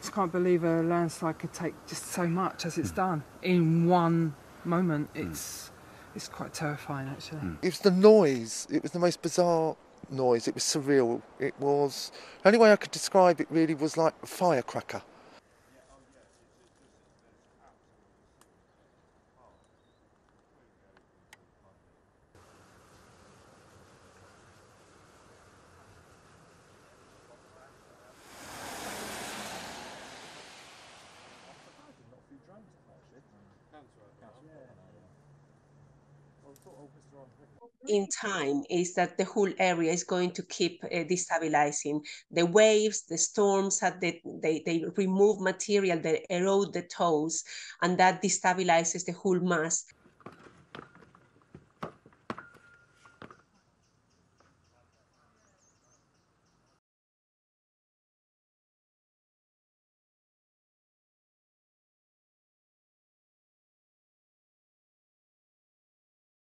just can't believe a landslide could take just so much as it's hmm. done in one moment. Hmm. It's it's quite terrifying actually. Hmm. It was the noise. It was the most bizarre noise. It was surreal. It was. The only way I could describe it really was like a firecracker. In time is that the whole area is going to keep uh, destabilizing. The waves, the storms, that they, they, they remove material they erode the toes, and that destabilizes the whole mass.